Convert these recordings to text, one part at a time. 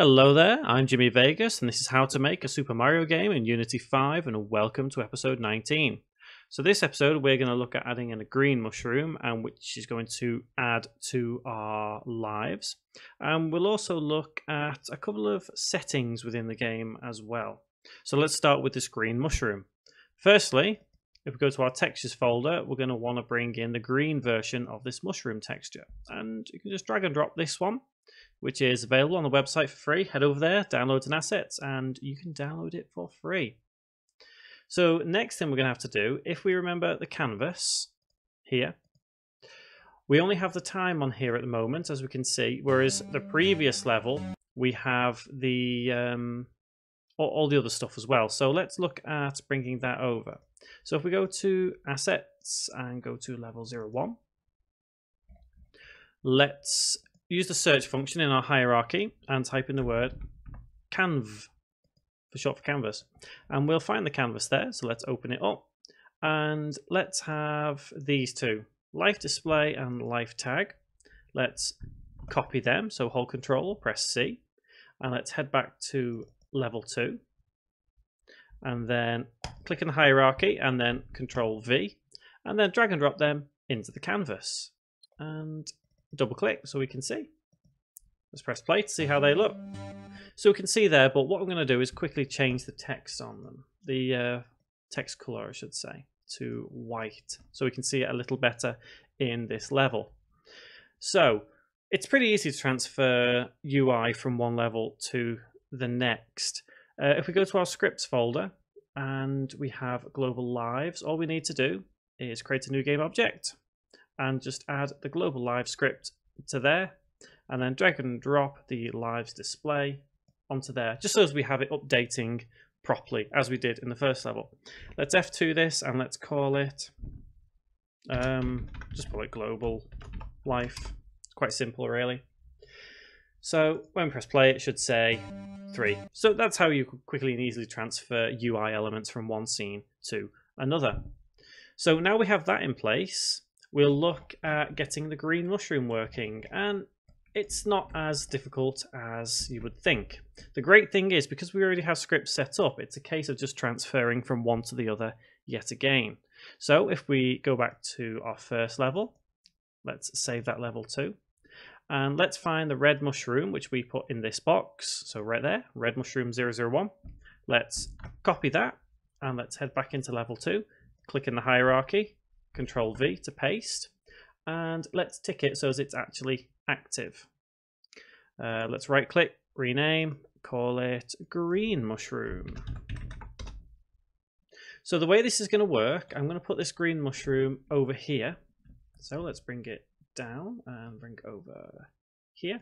Hello there, I'm Jimmy Vegas, and this is how to make a Super Mario game in Unity 5, and welcome to episode 19. So this episode, we're going to look at adding in a green mushroom, and which is going to add to our lives. And we'll also look at a couple of settings within the game as well. So let's start with this green mushroom. Firstly, if we go to our textures folder, we're going to want to bring in the green version of this mushroom texture. And you can just drag and drop this one, which is available on the website for free. Head over there, downloads and assets, and you can download it for free. So next thing we're going to have to do, if we remember the canvas here, we only have the time on here at the moment, as we can see, whereas the previous level, we have the um, all, all the other stuff as well. So let's look at bringing that over. So if we go to assets and go to level 01, let's use the search function in our hierarchy and type in the word canv for short for canvas. And we'll find the canvas there. So let's open it up and let's have these two, life display and life tag. Let's copy them. So hold control, press C, and let's head back to level two and then click in the hierarchy and then control V and then drag and drop them into the canvas and double click so we can see. Let's press play to see how they look. So we can see there, but what I'm going to do is quickly change the text on them, the uh, text color I should say, to white so we can see it a little better in this level. So it's pretty easy to transfer UI from one level to the next. Uh, if we go to our scripts folder and we have global lives, all we need to do is create a new game object and just add the global live script to there and then drag and drop the lives display onto there just so as we have it updating properly as we did in the first level. Let's F2 this and let's call it, um, just call it global life. It's quite simple really. So when we press play, it should say three. So that's how you quickly and easily transfer UI elements from one scene to another. So now we have that in place, we'll look at getting the green mushroom working. And it's not as difficult as you would think. The great thing is, because we already have scripts set up, it's a case of just transferring from one to the other yet again. So if we go back to our first level, let's save that level too. And let's find the red mushroom, which we put in this box. So right there, red mushroom 001. Let's copy that and let's head back into level two. Click in the hierarchy, control V to paste. And let's tick it so as it's actually active. Uh, let's right click, rename, call it green mushroom. So the way this is going to work, I'm going to put this green mushroom over here. So let's bring it down and bring over here.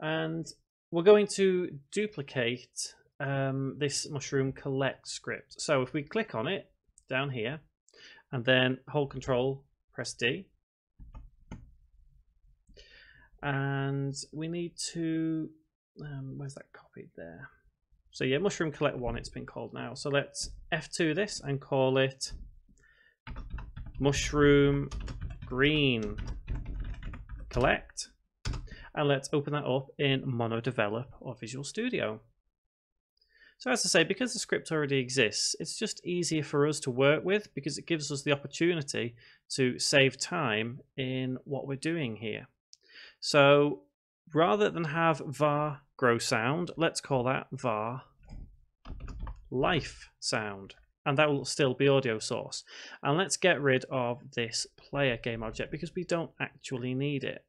And we're going to duplicate um, this mushroom collect script. So if we click on it down here and then hold control, press D. And we need to, um, where's that copied there? So yeah, mushroom collect one, it's been called now. So let's F2 this and call it mushroom green collect and let's open that up in Mono Develop or Visual Studio. So as I say, because the script already exists, it's just easier for us to work with because it gives us the opportunity to save time in what we're doing here. So rather than have var grow sound, let's call that var life sound and that will still be audio source. And let's get rid of this player game object because we don't actually need it.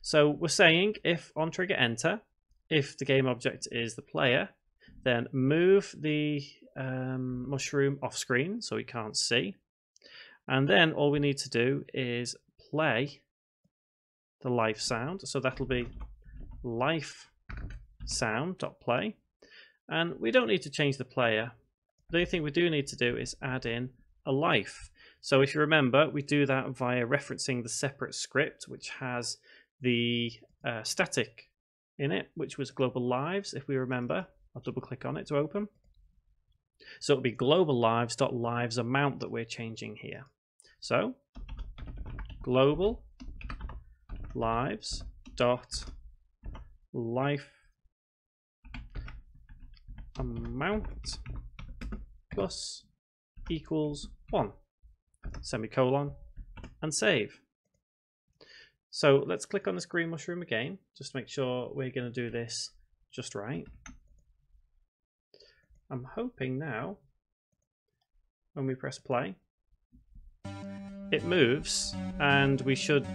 So we're saying if on trigger enter, if the game object is the player, then move the um, mushroom off screen so we can't see. And then all we need to do is play the life sound. So that'll be life sound dot play. And we don't need to change the player the only thing we do need to do is add in a life. So if you remember, we do that via referencing the separate script, which has the uh, static in it, which was global lives, if we remember. I'll double click on it to open. So it'll be global lives dot lives amount that we're changing here. So global lives dot life amount plus equals 1 semicolon and save. So let's click on this green mushroom again, just to make sure we're going to do this just right. I'm hoping now, when we press play, it moves and we should...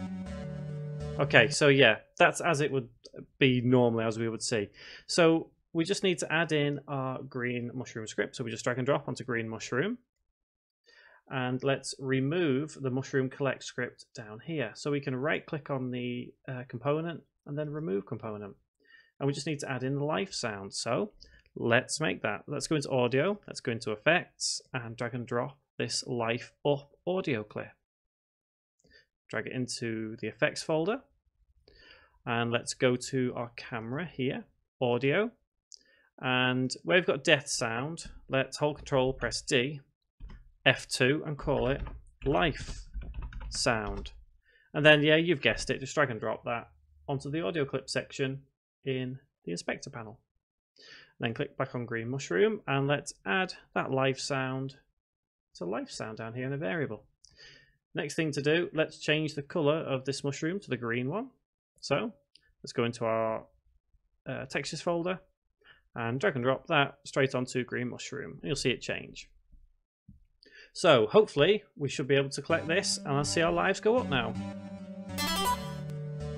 Okay, so yeah, that's as it would be normally, as we would see. So we just need to add in our green mushroom script. So we just drag and drop onto green mushroom and let's remove the mushroom collect script down here. So we can right click on the uh, component and then remove component. And we just need to add in the life sound. So let's make that. Let's go into audio, let's go into effects and drag and drop this life up audio clip. Drag it into the effects folder. And let's go to our camera here, audio. And where we've got death sound, let's hold control, press D, F2 and call it life sound. And then, yeah, you've guessed it, just drag and drop that onto the audio clip section in the inspector panel. Then click back on green mushroom and let's add that live sound to life sound down here in the variable. Next thing to do, let's change the color of this mushroom to the green one. So let's go into our uh, textures folder and drag and drop that straight onto green mushroom. You'll see it change. So hopefully we should be able to collect this and I'll see our lives go up now.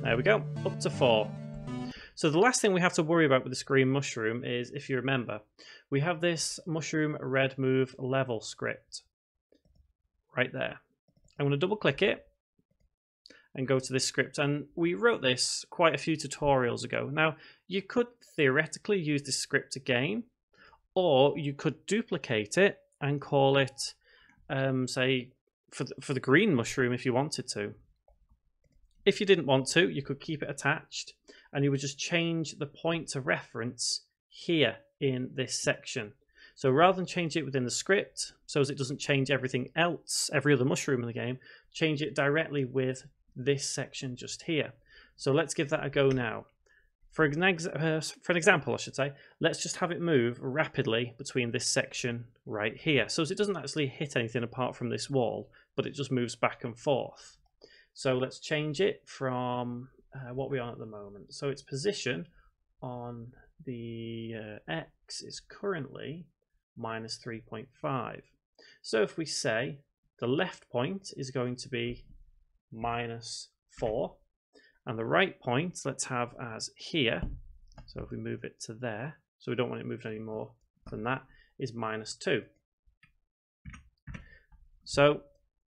There we go, up to four. So the last thing we have to worry about with this green mushroom is, if you remember, we have this mushroom red move level script right there. I'm going to double click it and go to this script. And we wrote this quite a few tutorials ago. Now, you could theoretically use this script again, or you could duplicate it and call it um, say, for the, for the green mushroom if you wanted to. If you didn't want to, you could keep it attached and you would just change the point of reference here in this section. So rather than change it within the script, so as it doesn't change everything else, every other mushroom in the game, change it directly with this section just here. So let's give that a go now. For an, uh, for an example, I should say, let's just have it move rapidly between this section right here. So as it doesn't actually hit anything apart from this wall, but it just moves back and forth. So let's change it from uh, what we're at the moment. So its position on the uh, X is currently minus 3.5. So if we say the left point is going to be minus 4, and the right point, let's have as here. So if we move it to there, so we don't want it moved any more than that, is minus 2. So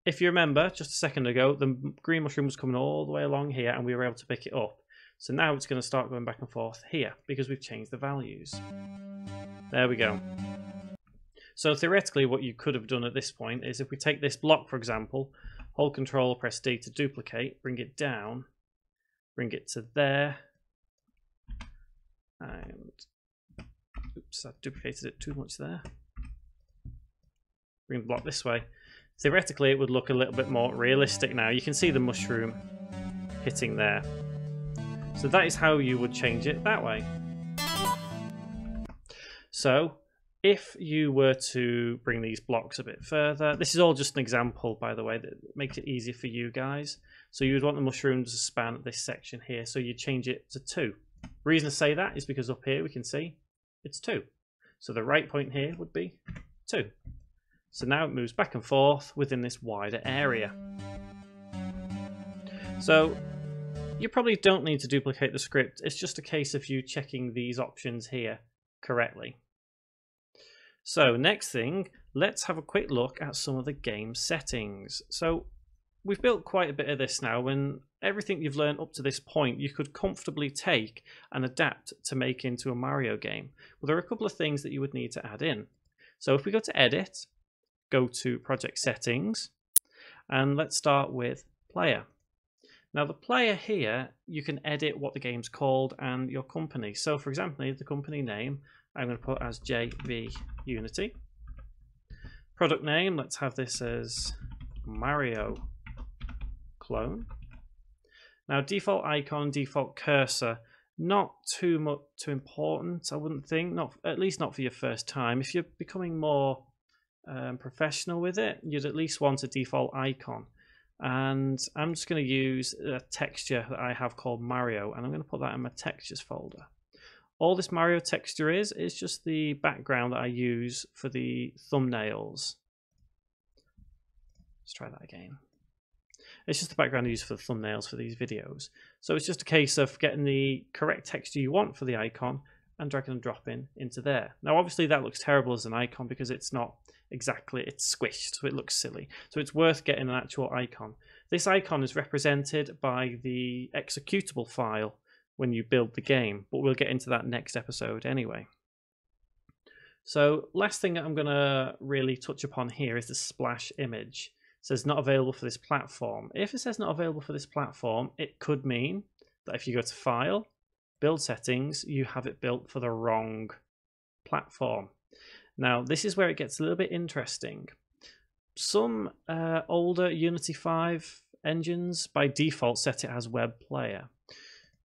if you remember, just a second ago, the green mushroom was coming all the way along here and we were able to pick it up. So now it's going to start going back and forth here because we've changed the values. There we go. So theoretically what you could have done at this point is if we take this block for example, hold control, press D to duplicate, bring it down, bring it to there. And oops, I duplicated it too much there. Bring the block this way. Theoretically, it would look a little bit more realistic now. You can see the mushroom hitting there. So that is how you would change it that way. So if you were to bring these blocks a bit further, this is all just an example, by the way, that makes it easier for you guys. So you would want the mushrooms to span this section here. So you change it to two. The reason to say that is because up here we can see it's two. So the right point here would be two. So now it moves back and forth within this wider area. So you probably don't need to duplicate the script. It's just a case of you checking these options here correctly. So next thing, let's have a quick look at some of the game settings. So we've built quite a bit of this now and everything you've learned up to this point you could comfortably take and adapt to make into a Mario game. Well, there are a couple of things that you would need to add in. So if we go to edit, go to project settings, and let's start with player. Now the player here, you can edit what the game's called and your company. So for example, the company name, I'm going to put as JV Unity. Product name, let's have this as Mario clone. Now default icon, default cursor, not too much too important, I wouldn't think. Not at least not for your first time. If you're becoming more um, professional with it, you'd at least want a default icon. And I'm just going to use a texture that I have called Mario, and I'm going to put that in my textures folder. All this Mario texture is, is just the background that I use for the thumbnails. Let's try that again. It's just the background I use for the thumbnails for these videos. So it's just a case of getting the correct texture you want for the icon and dragging and dropping into there. Now obviously that looks terrible as an icon because it's not exactly, it's squished, so it looks silly. So it's worth getting an actual icon. This icon is represented by the executable file when you build the game, but we'll get into that next episode anyway. So last thing I'm going to really touch upon here is the splash image. It says not available for this platform. If it says not available for this platform, it could mean that if you go to File, Build Settings, you have it built for the wrong platform. Now, this is where it gets a little bit interesting. Some uh, older Unity 5 engines by default set it as web player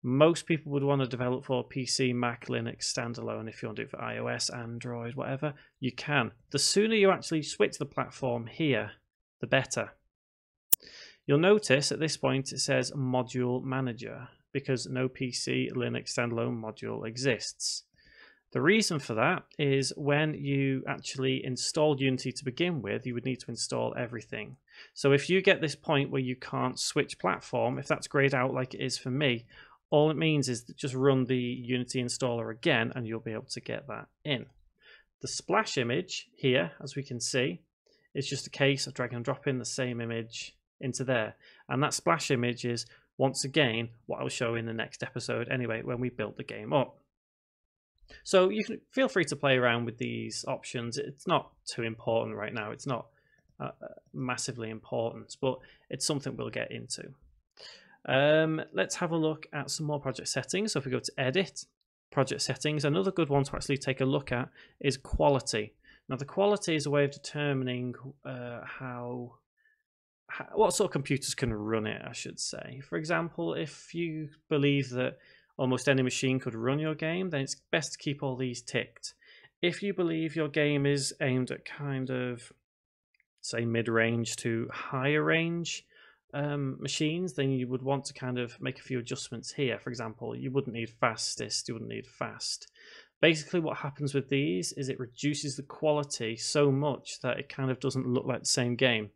most people would want to develop for PC, Mac, Linux standalone. If you want to do it for iOS, Android, whatever, you can. The sooner you actually switch the platform here, the better. You'll notice at this point it says Module Manager because no PC, Linux standalone module exists. The reason for that is when you actually install Unity to begin with, you would need to install everything. So if you get this point where you can't switch platform, if that's grayed out like it is for me, all it means is just run the Unity installer again and you'll be able to get that in. The splash image here, as we can see, is just a case of dragging and dropping the same image into there. And that splash image is, once again, what I'll show in the next episode anyway, when we build the game up. So you can feel free to play around with these options. It's not too important right now. It's not uh, uh massively important, but it's something we'll get into. Um, let's have a look at some more project settings. So if we go to edit, project settings, another good one to actually take a look at is quality. Now the quality is a way of determining uh, how, how, what sort of computers can run it, I should say. For example, if you believe that almost any machine could run your game, then it's best to keep all these ticked. If you believe your game is aimed at kind of, say, mid-range to higher range, um, machines, then you would want to kind of make a few adjustments here. For example, you wouldn't need fastest, you wouldn't need fast. Basically, what happens with these is it reduces the quality so much that it kind of doesn't look like the same game.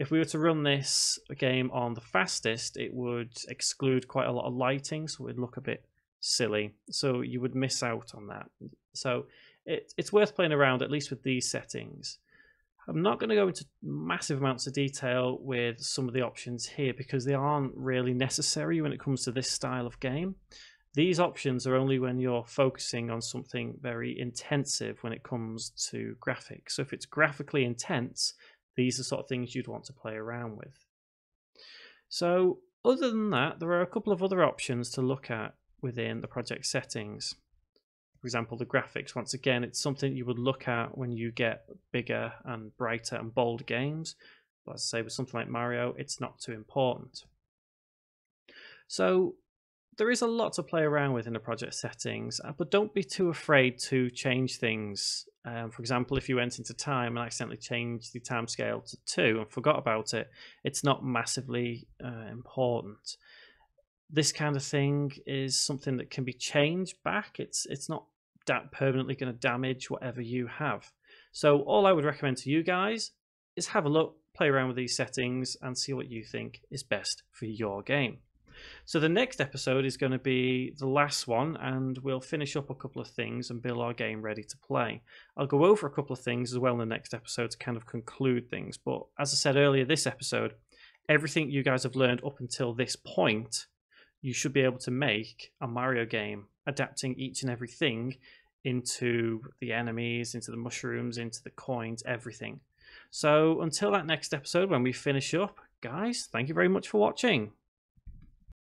If we were to run this game on the fastest, it would exclude quite a lot of lighting, so it would look a bit silly. So you would miss out on that. So it, it's worth playing around, at least with these settings. I'm not going to go into massive amounts of detail with some of the options here because they aren't really necessary when it comes to this style of game. These options are only when you're focusing on something very intensive when it comes to graphics. So if it's graphically intense, these are sort of things you'd want to play around with. So other than that, there are a couple of other options to look at within the project settings for example, the graphics, once again, it's something you would look at when you get bigger and brighter and bold games. But as I say, with something like Mario, it's not too important. So there is a lot to play around with in the project settings, uh, but don't be too afraid to change things. Um, for example, if you went into time and accidentally changed the time scale to two and forgot about it, it's not massively uh, important this kind of thing is something that can be changed back. It's it's not that permanently going to damage whatever you have. So all I would recommend to you guys is have a look, play around with these settings and see what you think is best for your game. So the next episode is going to be the last one and we'll finish up a couple of things and build our game ready to play. I'll go over a couple of things as well in the next episode to kind of conclude things. But as I said earlier, this episode, everything you guys have learned up until this point you should be able to make a Mario game adapting each and everything into the enemies, into the mushrooms, into the coins, everything. So until that next episode when we finish up, guys, thank you very much for watching.